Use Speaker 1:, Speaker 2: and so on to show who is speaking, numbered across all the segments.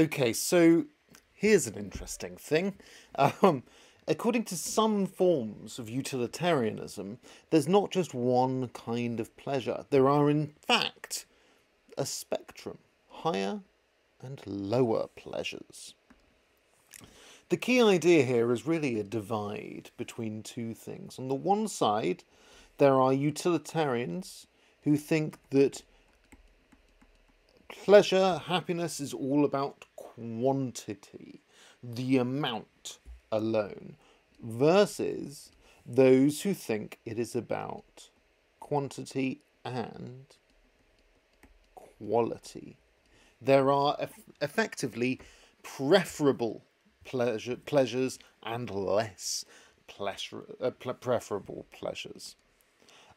Speaker 1: Okay, so here's an interesting thing. Um, according to some forms of utilitarianism, there's not just one kind of pleasure. There are, in fact, a spectrum higher and lower pleasures. The key idea here is really a divide between two things. On the one side, there are utilitarians who think that pleasure, happiness is all about quantity, the amount alone, versus those who think it is about quantity and quality. There are eff- effectively preferable pleasure, pleasures and less pleasure, uh, preferable pleasures.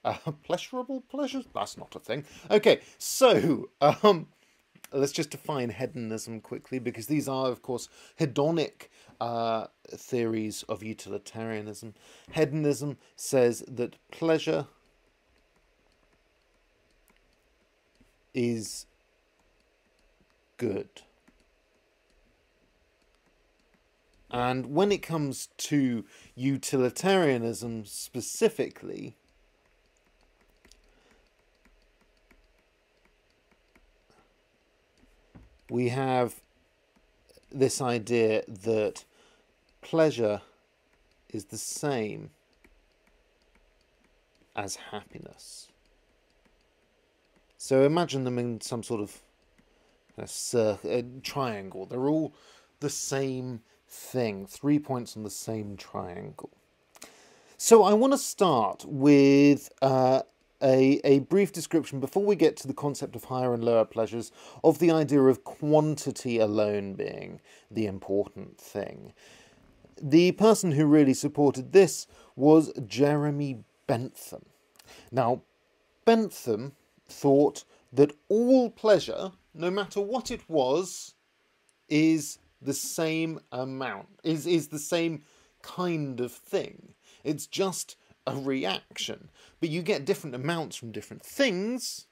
Speaker 1: Uh, pleasurable pleasures? That's not a thing. Okay, so um, let's just define hedonism quickly because these are, of course, hedonic uh, theories of utilitarianism. Hedonism says that pleasure is good. And when it comes to utilitarianism specifically, we have this idea that pleasure is the same as happiness. So imagine them in some sort of a, cir- a triangle. They're all the same thing, three points on the same triangle. So I want to start with uh, a, a brief description before we get to the concept of higher and lower pleasures of the idea of quantity alone being the important thing. The person who really supported this was Jeremy Bentham. Now, Bentham thought that all pleasure, no matter what it was, is the same amount, is, is the same kind of thing. It's just a reaction. But you get different amounts from different things,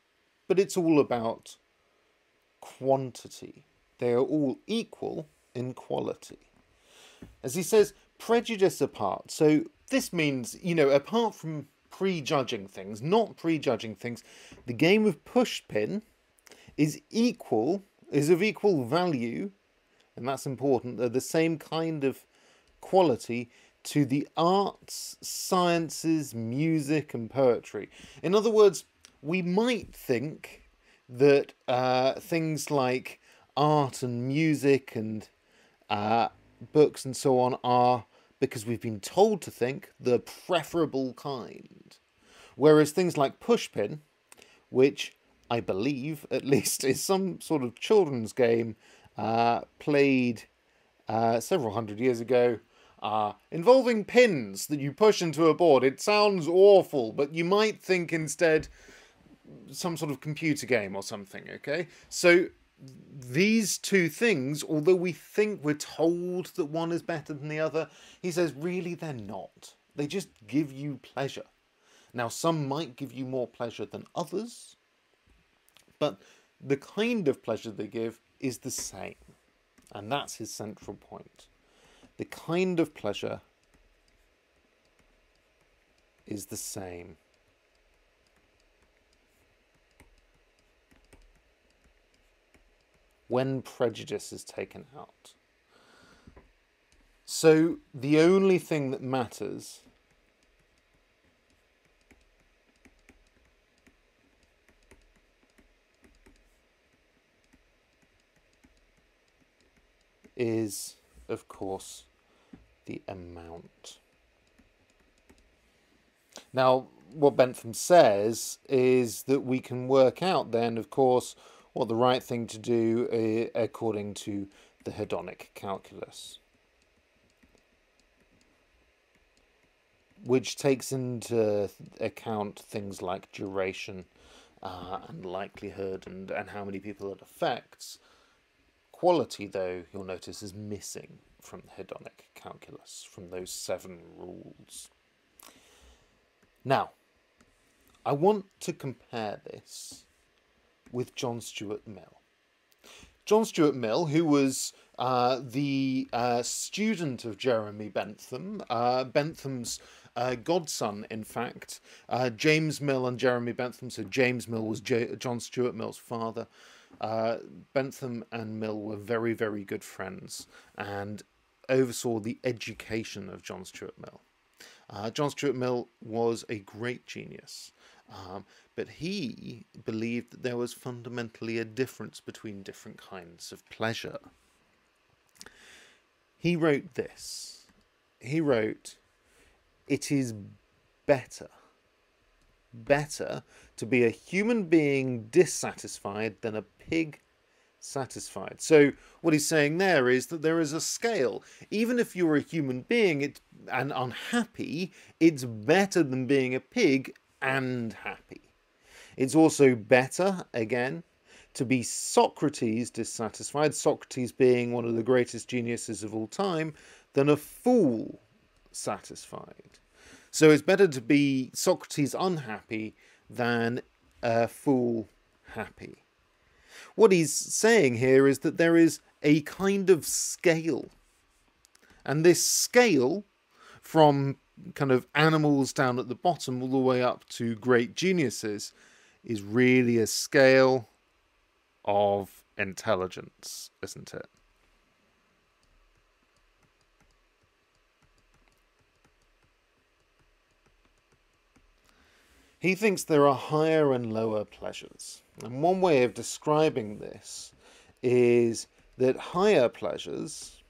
Speaker 1: but it's all about quantity. They are all equal in quality. As he says, prejudice apart. So this means, you know, apart from prejudging things, not prejudging things, the game of pushpin is equal, is of equal value, and that's important. They're the same kind of quality to the arts, sciences, music, and poetry. In other words, we might think that uh, things like art and music and uh, books and so on are, because we've been told to think, the preferable kind. Whereas things like pushpin, which I believe at least is some sort of children's game uh, played uh, several hundred years ago uh, involving pins that you push into a board. It sounds awful, but you might think instead some sort of computer game or something, okay? So these two things, although we think we're told that one is better than the other, he says really they're not. They just give you pleasure. Now, some might give you more pleasure than others, but the kind of pleasure they give is the same. And that's his central point. The kind of pleasure is the same. When prejudice is taken out. So the only thing that matters is, of course, the amount. Now, what Bentham says is that we can work out then, of course, what the right thing to do uh, according to the hedonic calculus. Which takes into account things like duration uh, and likelihood and, and how many people it affects. Quality, though, you'll notice is missing from the hedonic calculus, from those seven rules. Now, I want to compare this with John Stuart Mill. John Stuart Mill, who was uh, the uh, student of Jeremy Bentham, uh, Bentham's uh, godson, in fact, uh, James Mill and Jeremy Bentham. So James Mill was J- John Stuart Mill's father. Uh, Bentham and Mill were very, very good friends and oversaw the education of John Stuart Mill. Uh, John Stuart Mill was a great genius, um, but he believed that there was fundamentally a difference between different kinds of pleasure. He wrote this. He wrote, It is better, better to be a human being dissatisfied than a pig satisfied. So what he's saying there is that there is a scale. Even if you're a human being it, and unhappy, it's better than being a pig and happy. It's also better, again, to be Socrates dissatisfied, Socrates being one of the greatest geniuses of all time, than a fool satisfied. So it's better to be Socrates unhappy than a fool happy. What he's saying here is that there is a kind of scale. And this scale, from kind of animals down at the bottom all the way up to great geniuses, is really a scale of intelligence, isn't it? He thinks there are higher and lower pleasures. And one way of describing this is that higher pleasures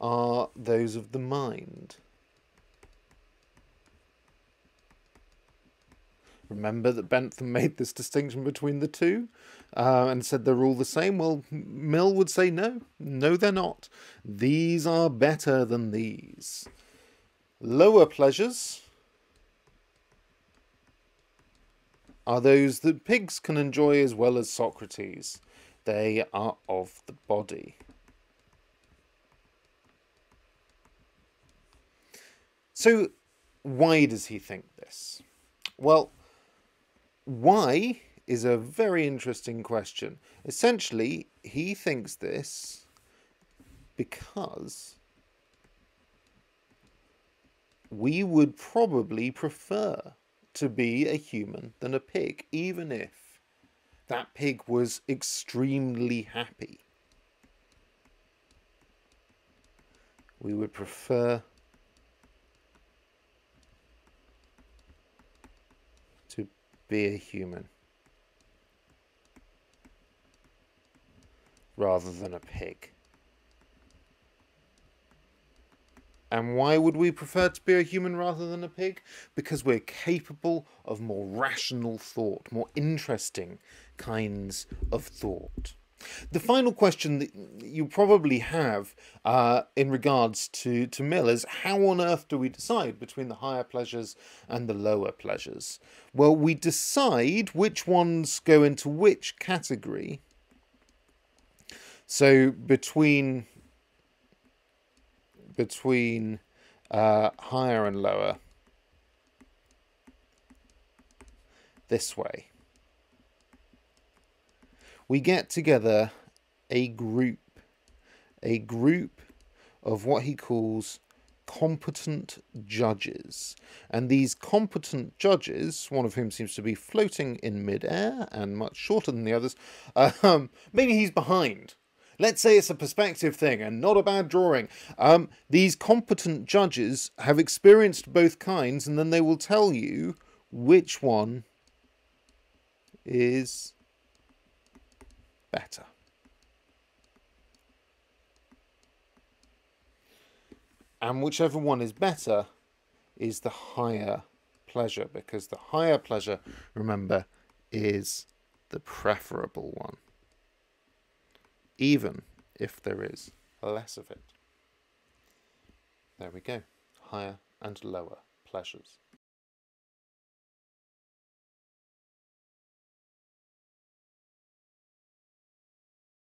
Speaker 1: are those of the mind. Remember that Bentham made this distinction between the two uh, and said they're all the same? Well, Mill would say no, no, they're not. These are better than these. Lower pleasures are those that pigs can enjoy as well as Socrates. They are of the body. So, why does he think this? Well, why is a very interesting question. Essentially, he thinks this because we would probably prefer to be a human than a pig, even if that pig was extremely happy. We would prefer to be a human rather than a pig. And why would we prefer to be a human rather than a pig? Because we're capable of more rational thought, more interesting kinds of thought. The final question that you probably have uh, in regards to, to Mill is how on earth do we decide between the higher pleasures and the lower pleasures? Well, we decide which ones go into which category. So between between uh, higher and lower this way. We get together a group, a group of what he calls competent judges. And these competent judges, one of whom seems to be floating in midair and much shorter than the others, um, maybe he's behind Let's say it's a perspective thing and not a bad drawing. Um, these competent judges have experienced both kinds and then they will tell you which one is better. And whichever one is better is the higher pleasure because the higher pleasure, remember, is the preferable one even if there is less of it. There we go, higher and lower pleasures.